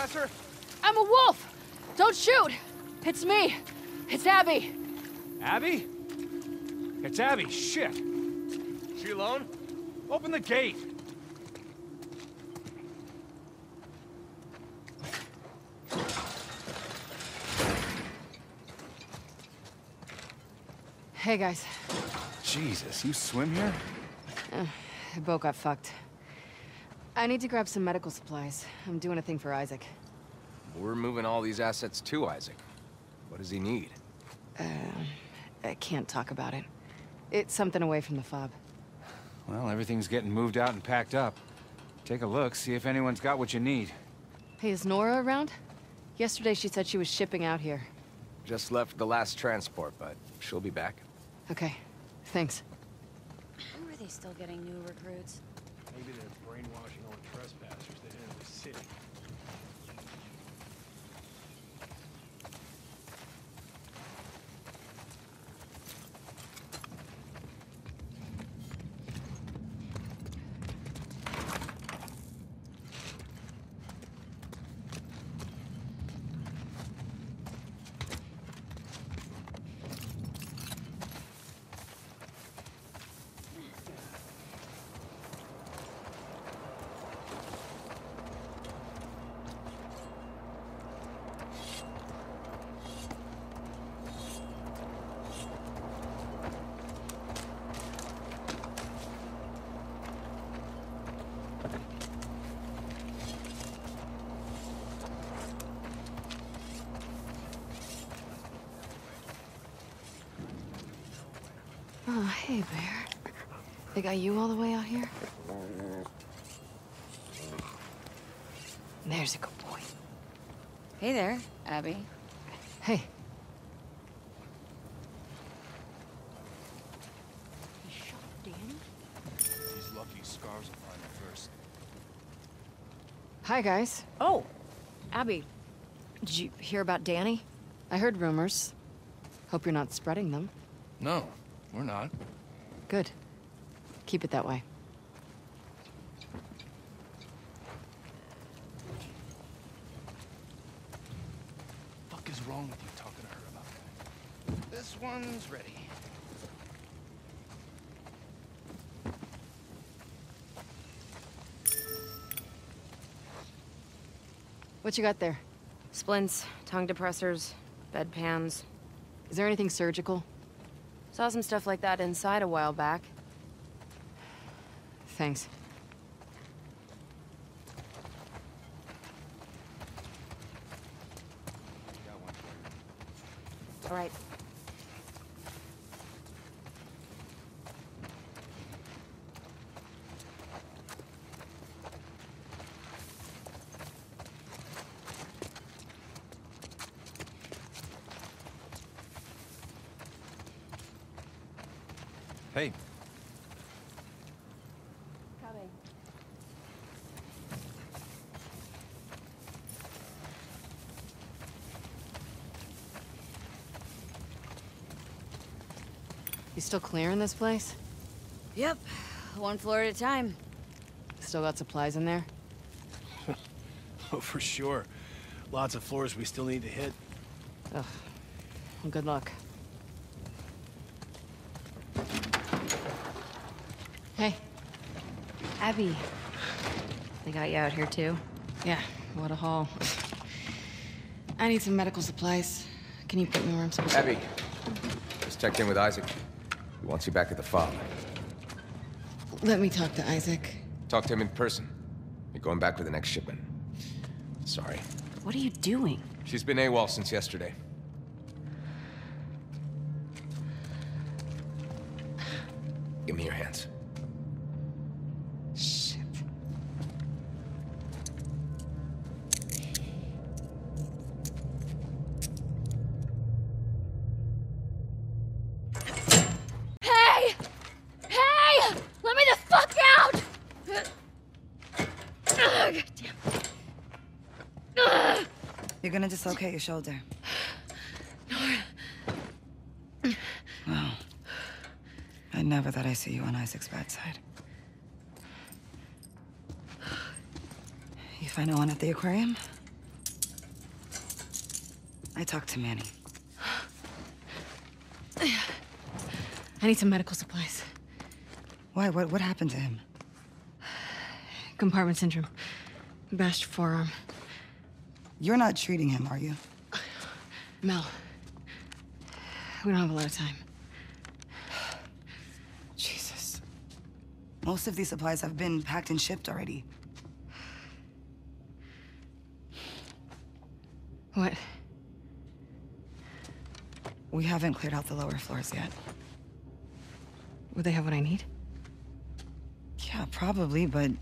Trespasser? I'm a wolf! Don't shoot! It's me! It's Abby! Abby? It's Abby, shit! She alone? Open the gate! Hey, guys. Jesus, you swim here? Uh, the boat got fucked. I need to grab some medical supplies. I'm doing a thing for Isaac. We're moving all these assets to Isaac. What does he need? Uh, I can't talk about it. It's something away from the fob. Well, everything's getting moved out and packed up. Take a look, see if anyone's got what you need. Hey, is Nora around? Yesterday she said she was shipping out here. Just left the last transport, but she'll be back. Okay, thanks. How are they still getting new recruits? Maybe they're brainwashing old trespassers that enter the city. Oh, hey, Bear. They got you all the way out here? There's a good boy. Hey there, Abby. Hey, He shot Danny. These lucky scars will find him first. hi, guys. Oh, Abby. Did you hear about Danny? I heard rumors. Hope you're not spreading them. No, we're not. Good. Keep it that way. The fuck is wrong with you talking to her about that? This one's ready. What you got there? Splints, tongue depressors, bedpans. Is there anything surgical? Saw some stuff like that inside a while back. Thanks. All right. Still clearing this place? Yep, one floor at a time. Still got supplies in there? Oh, for sure. Lots of floors we still need to hit. Ugh. Well, good luck. Hey. Abby. They got you out here too? Yeah, what a haul. I need some medical supplies. Can you put me where I'm supposed to? Abby. Just checked in with Isaac. He wants you back at the farm. Let me talk to Isaac. Talk to him in person. You're going back for the next shipment. Sorry. What are you doing? She's been AWOL since yesterday. Give me your hands. Gonna dislocate your shoulder. Nora. Well, I never thought I'd see you on Isaac's bad side. You find Owen at the aquarium? I talked to Manny. I need some medical supplies. Why? What, what happened to him? Compartment syndrome. Bashed forearm. You're not treating him, are you? Mel. We don't have a lot of time. Jesus. Most of these supplies have been packed and shipped already. What? We haven't cleared out the lower floors yet. Would they have what I need? Yeah, probably, but...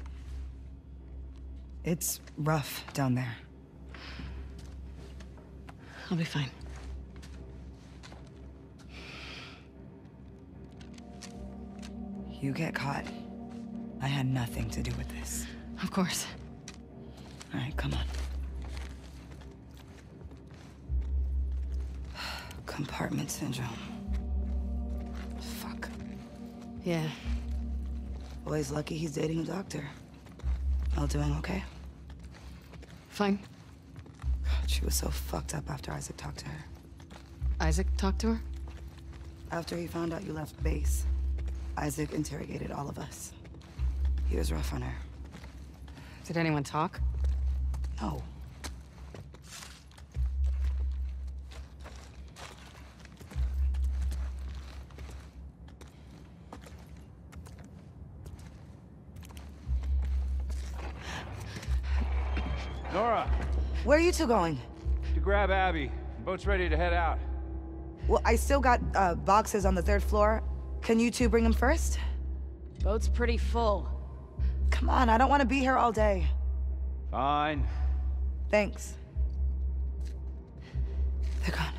It's rough down there. I'll be fine. You get caught. I had nothing to do with this. Of course. All right, come on. Compartment syndrome. Fuck. Yeah. Boy's lucky he's dating a doctor. All doing okay? Fine. She was so fucked up after Isaac talked to her. Isaac talked to her? After he found out you left base, Isaac interrogated all of us. He was rough on her. Did anyone talk? No. Nora, Where are you two going? to grab Abby. Boat's ready to head out. Well, I still got uh, boxes on the third floor. Can you two bring them first? Boat's pretty full. Come on, I don't want to be here all day. Fine. Thanks. They're gone.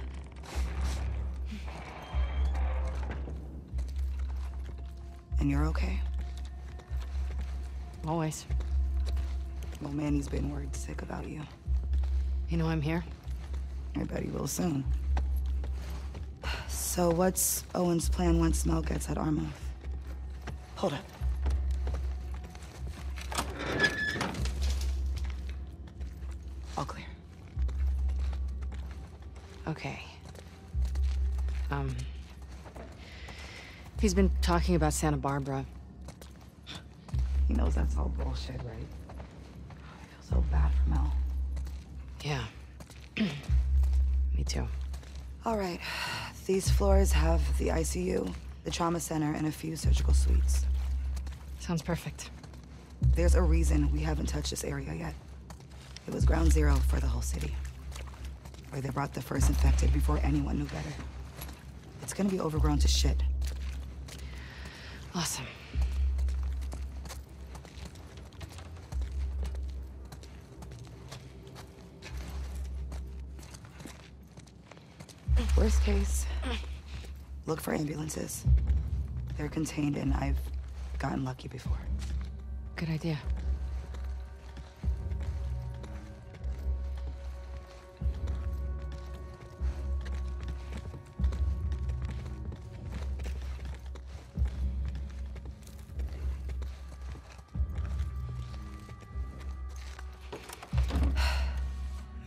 And you're okay? Always. Well, Manny's been worried sick about you. You know I'm here? I bet he will soon. So what's Owen's plan once Mel gets at Armouth? Hold up. All clear. Okay. Um... He's been talking about Santa Barbara. He knows that's all bullshit, right? I feel so bad for Mel. Yeah. Me too. All right. These floors have the ICU, the trauma center, and a few surgical suites. Sounds perfect. There's a reason we haven't touched this area yet. It was ground zero for the whole city. Where they brought the first infected before anyone knew better. It's gonna be overgrown to shit. Awesome. Worst case, look for ambulances. They're contained and I've gotten lucky before. Good idea.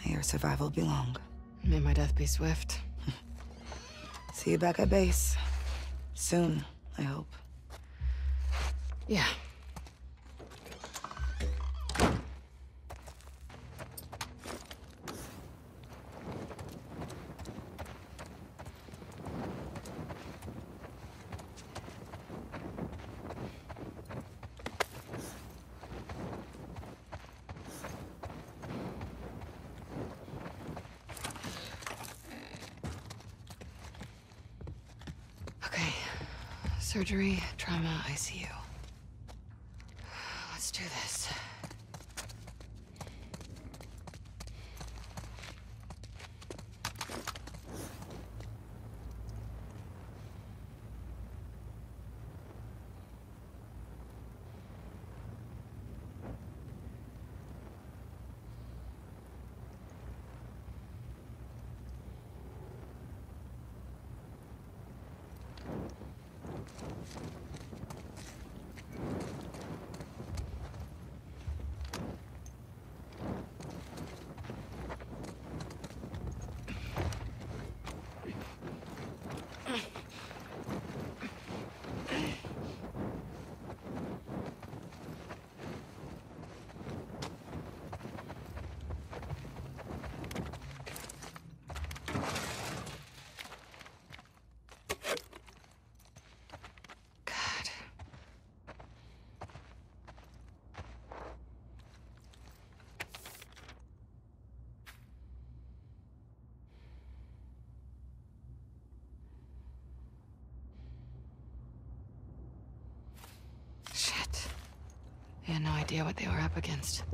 May your survival be long. May my death be swift. See you back at base. Soon, I hope. Yeah. Okay. Surgery, trauma, ICU. He had no idea what they were up against.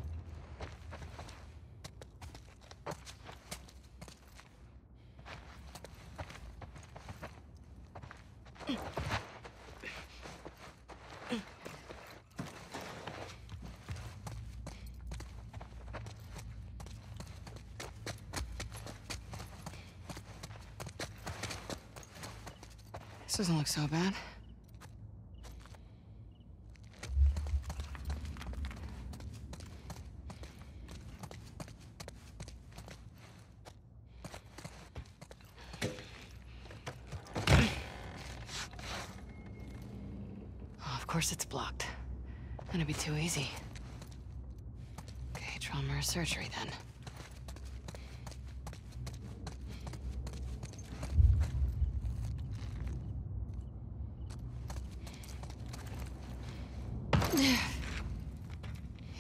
This doesn't look so bad. Oh, of course it's blocked. Gonna be too easy. Okay, trauma or surgery then.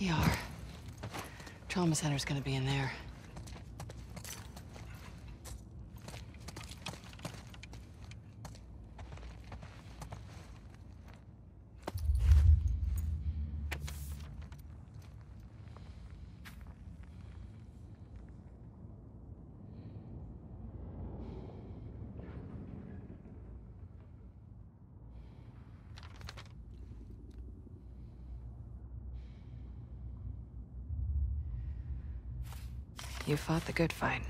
ER. Trauma center's gonna be in there. You fought the good fight.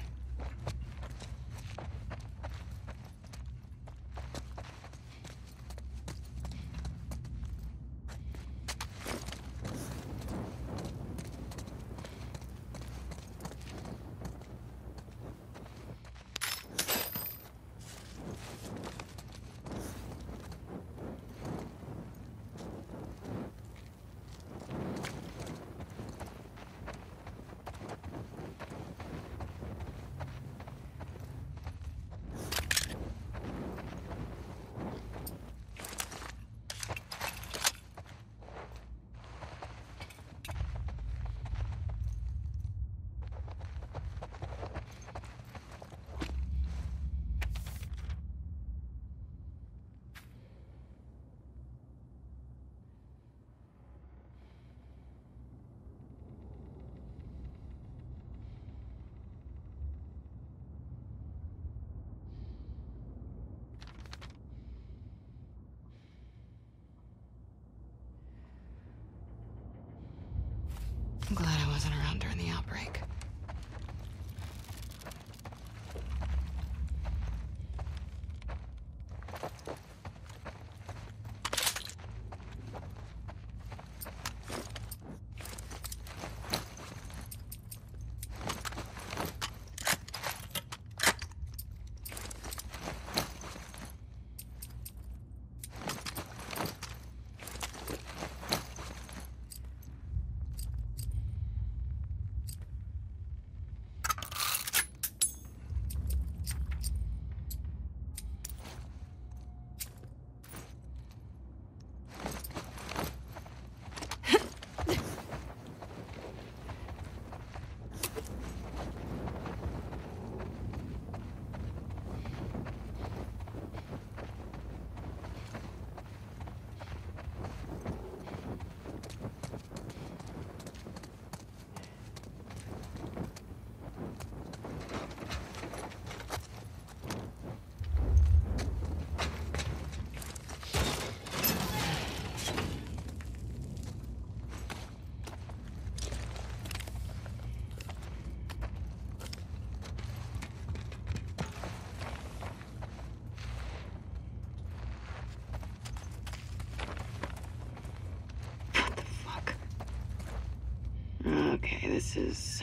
Okay, this is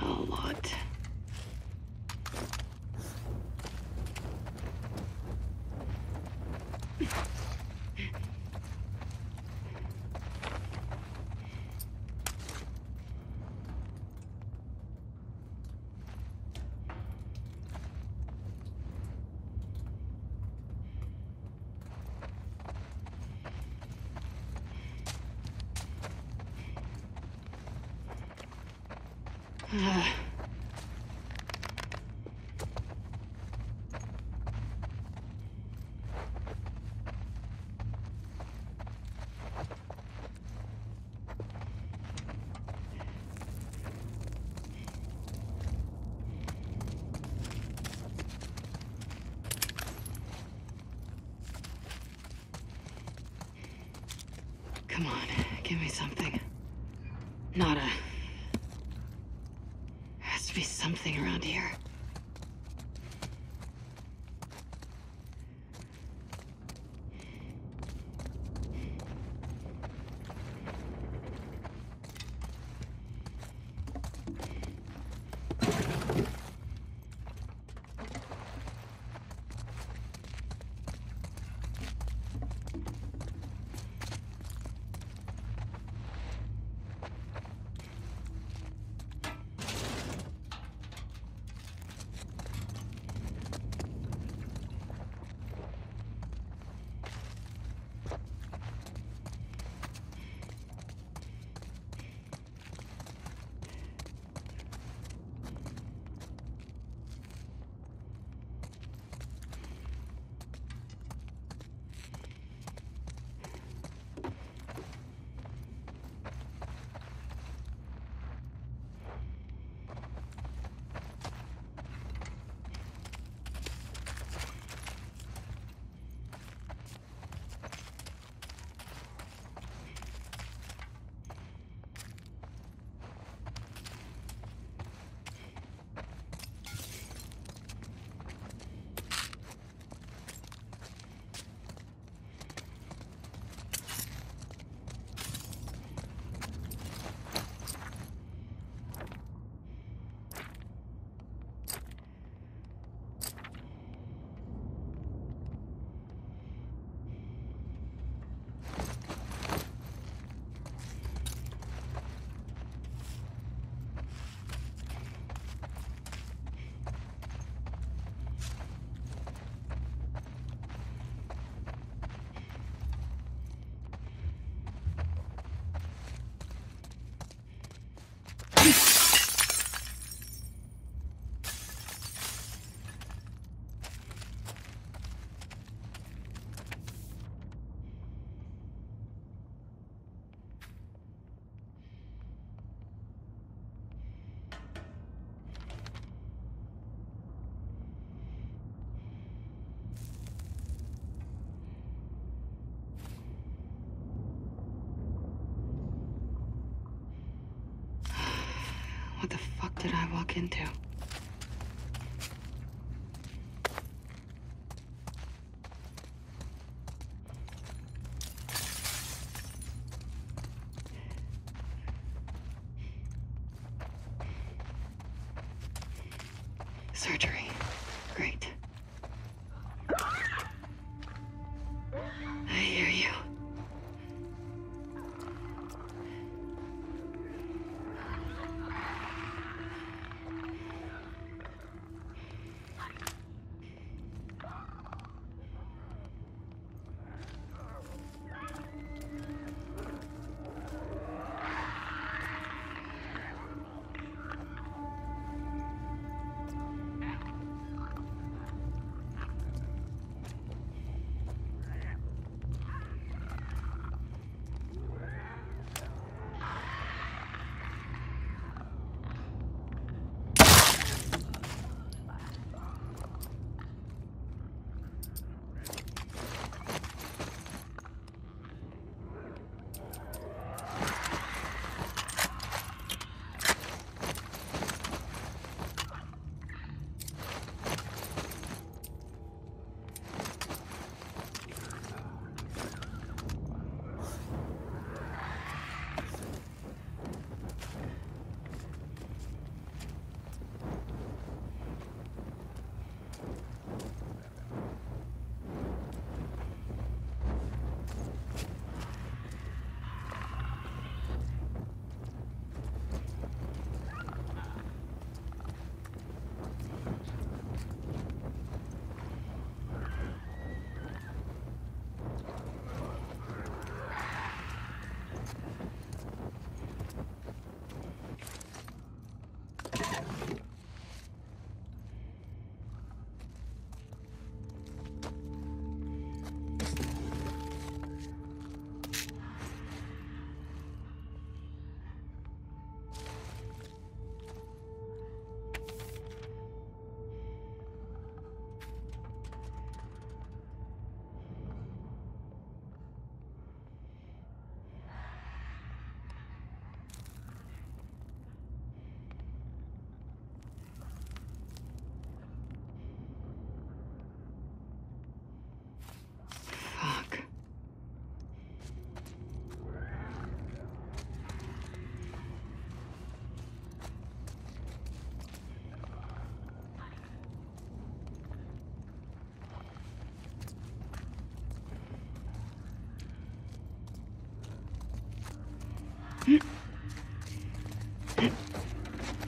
a lot. Uh. Walk into? Surgery.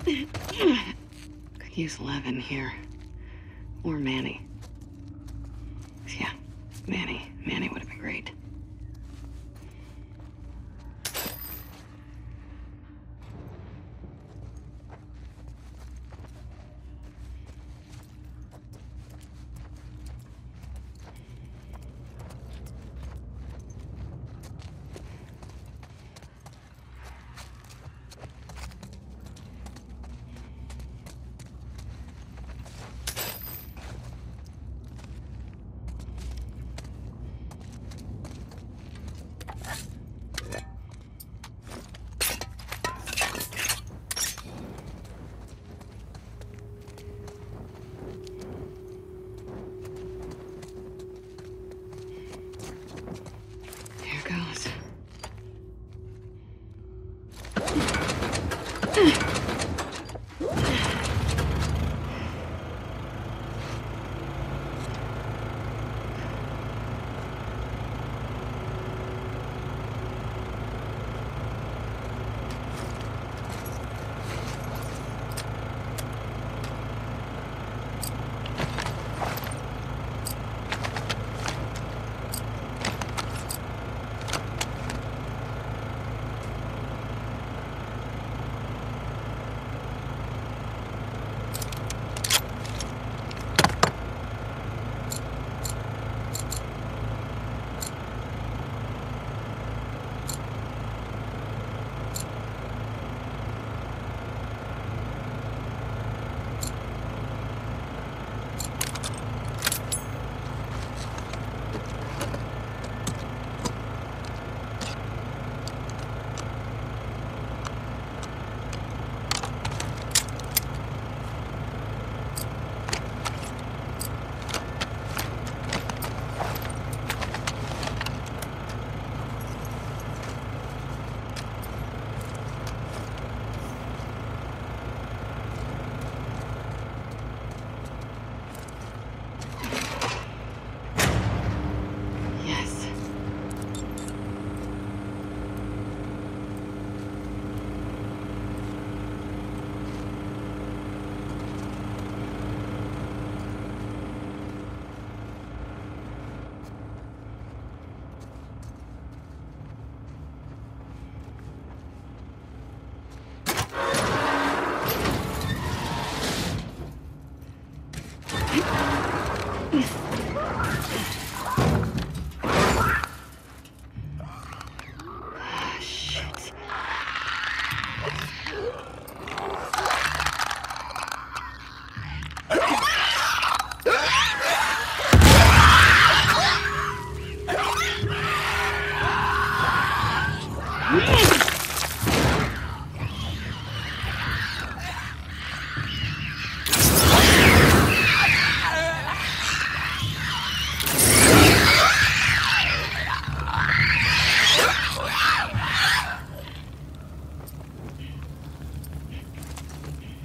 Could use Lev in here. Or Manny.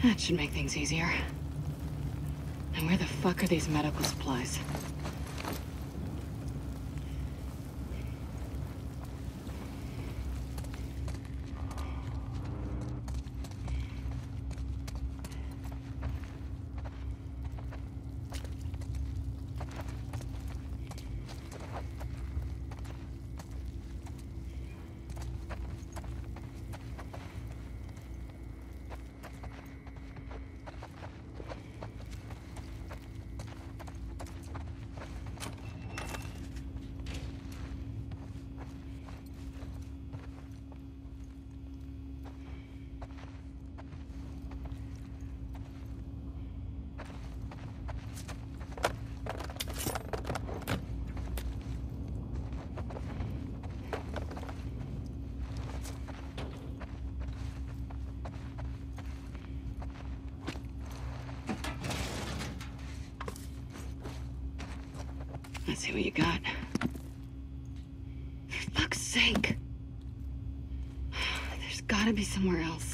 That should make things easier. And where the fuck are these medical supplies? Let's see what you got. For fuck's sake. There's gotta be somewhere else.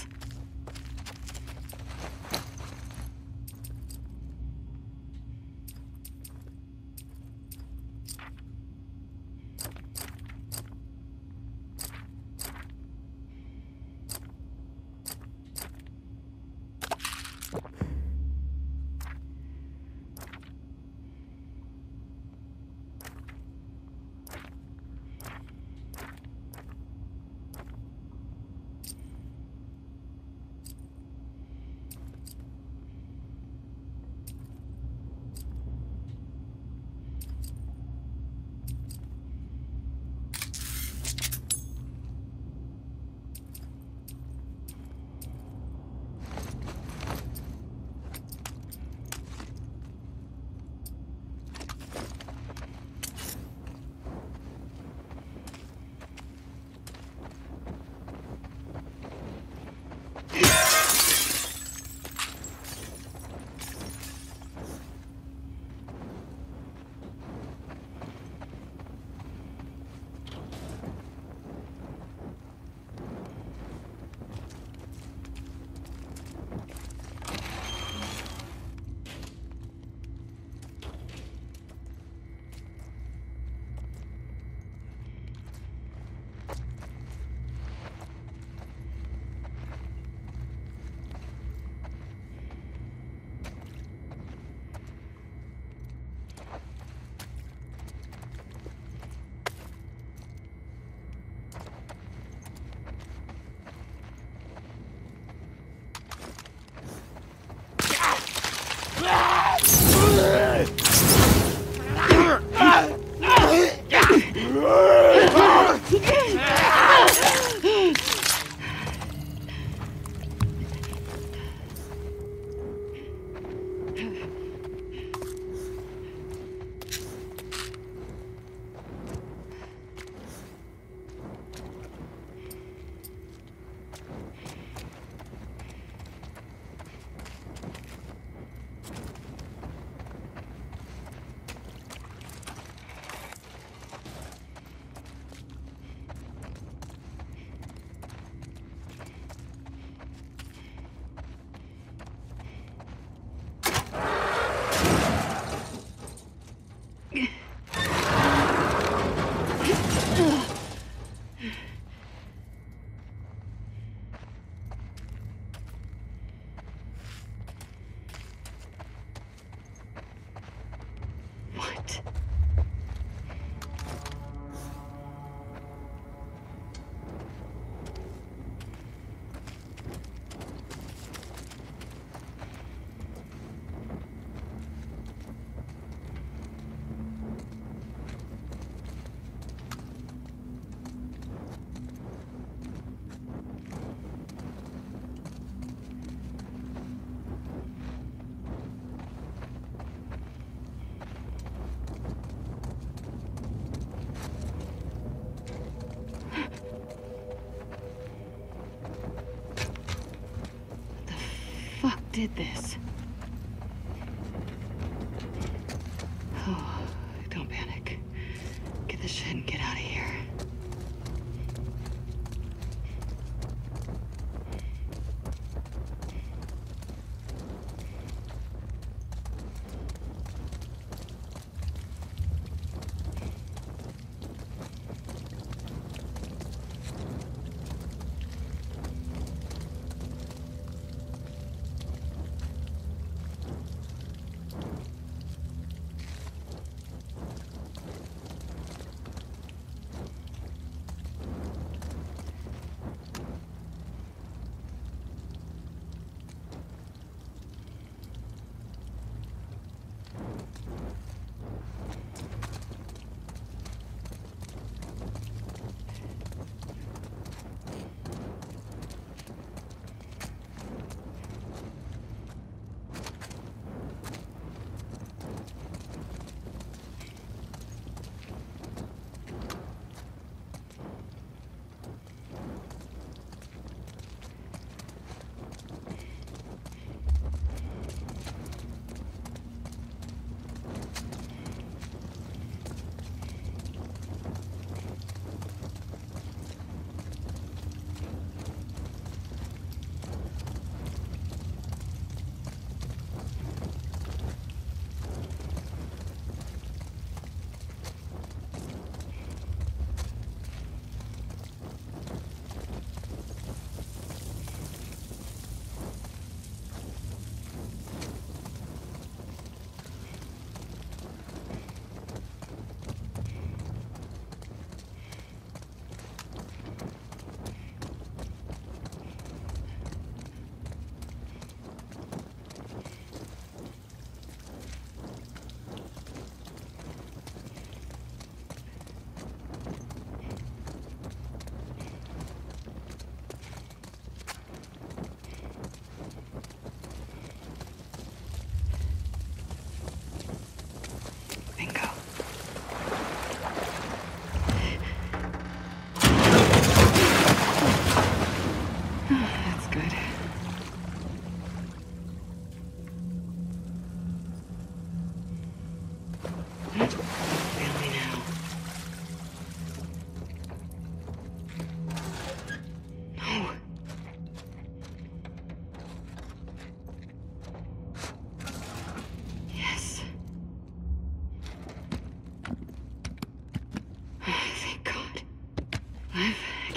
Did this.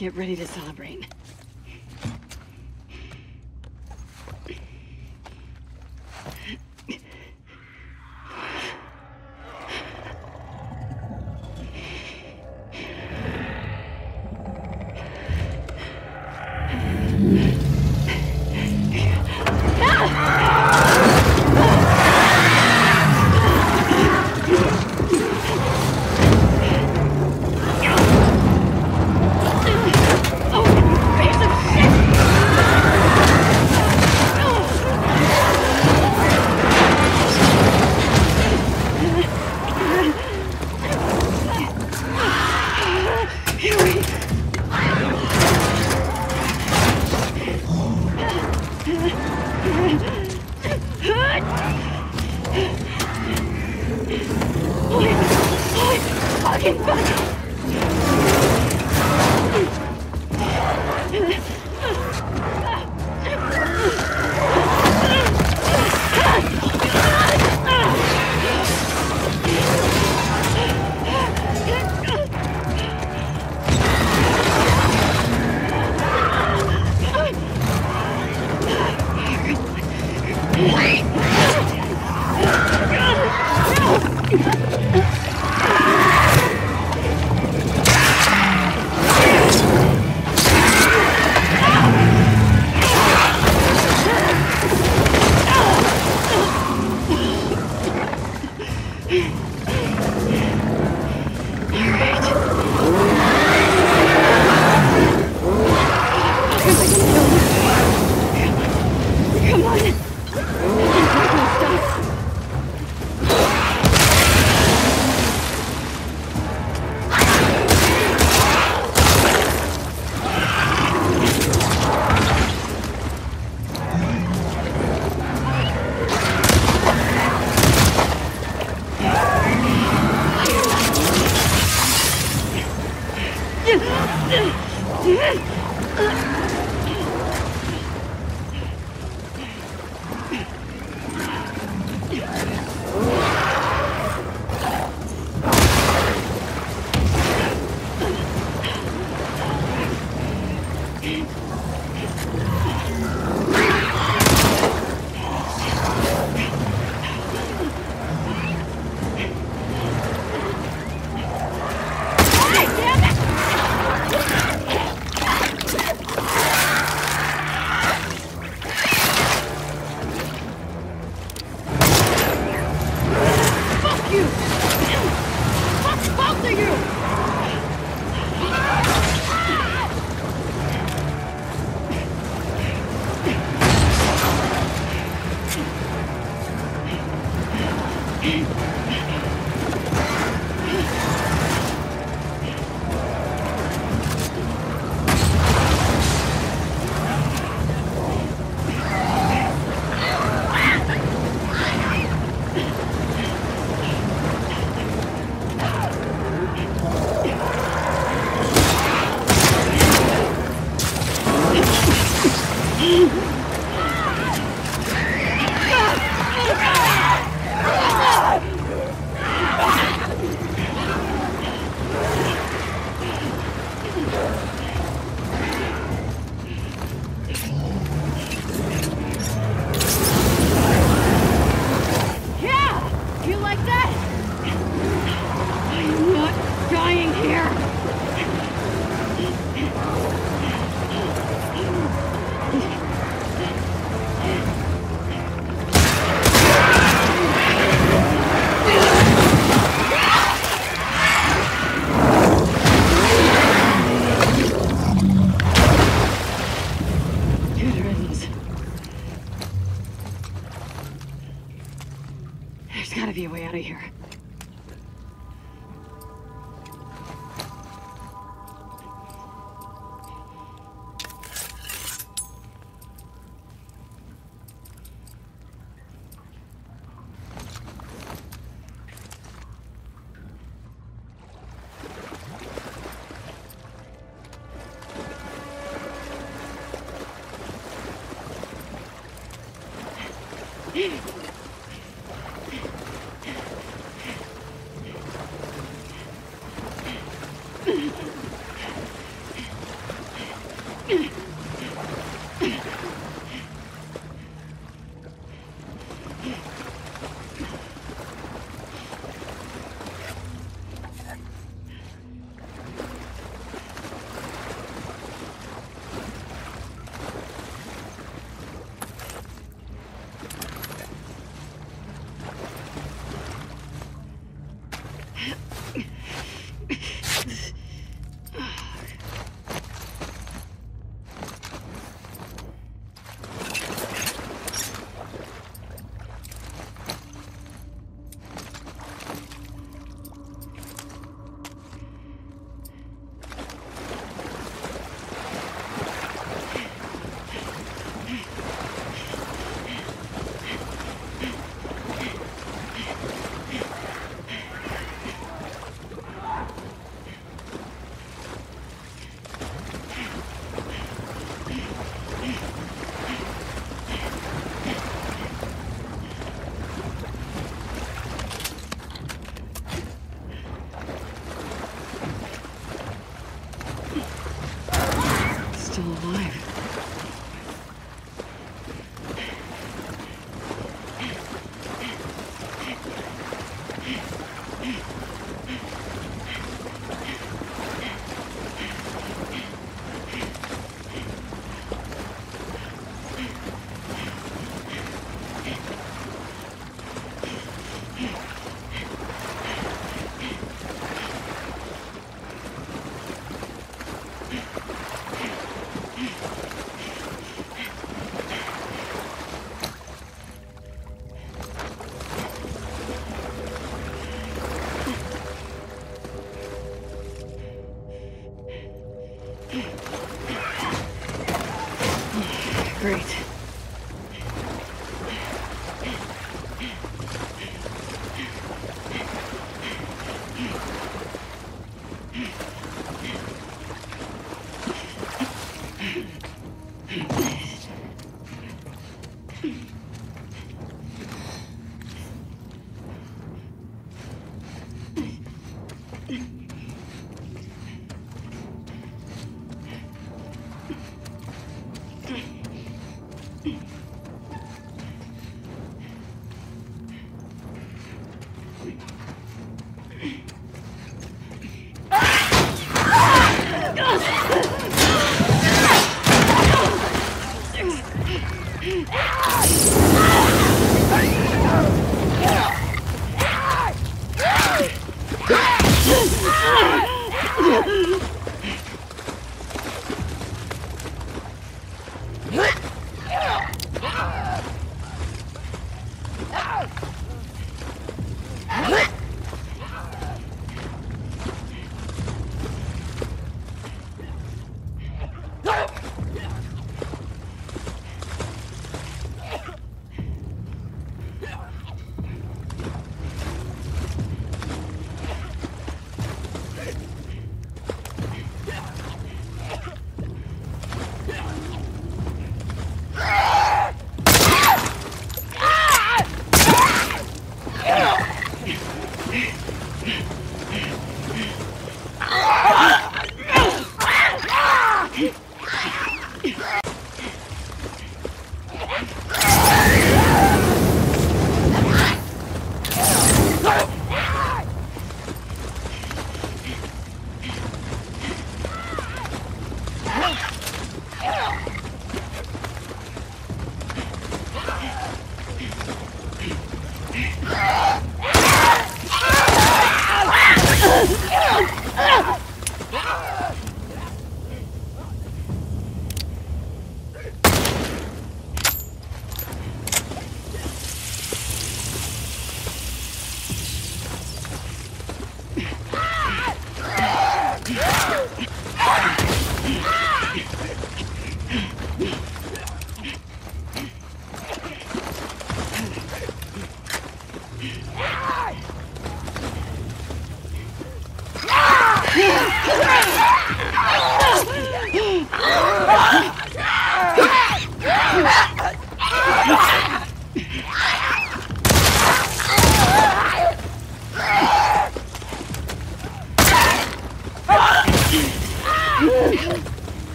Get ready to celebrate.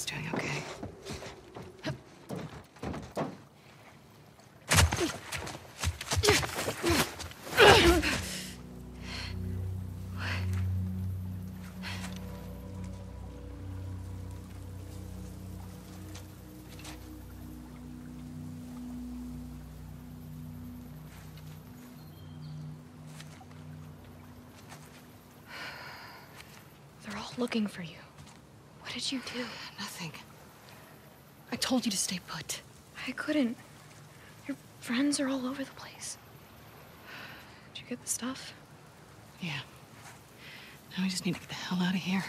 Hope doing okay. They're all looking for you. What did you do? Nothing. I told you to stay put. I couldn't. Your friends are all over the place. Did you get the stuff? Yeah. Now we just need to get the hell out of here.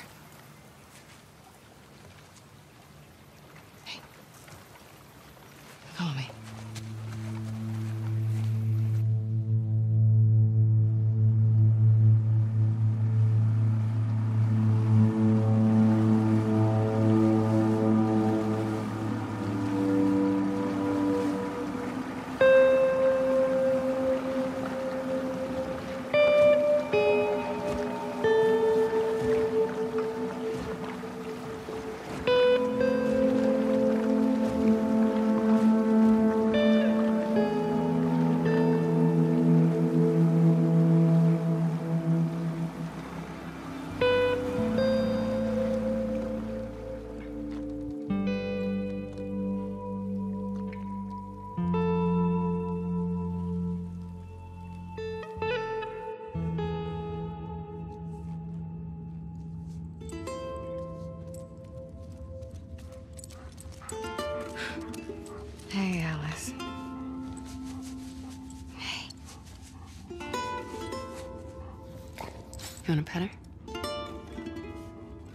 You want to pet her?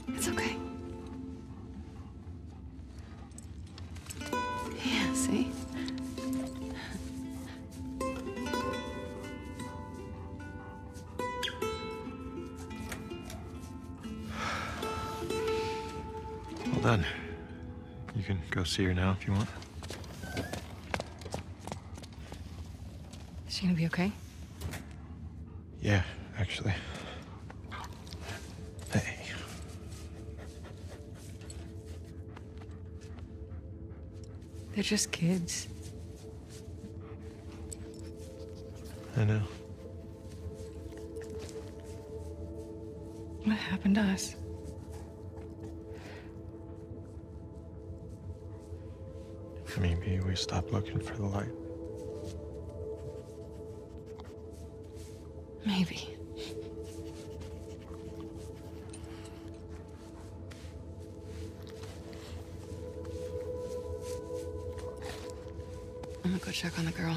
It's okay. Yeah, see? Well done. You can go see her now if you want. Is she gonna be okay? Yeah, actually. Hey. They're just kids. I know. Gonna go check on the girl.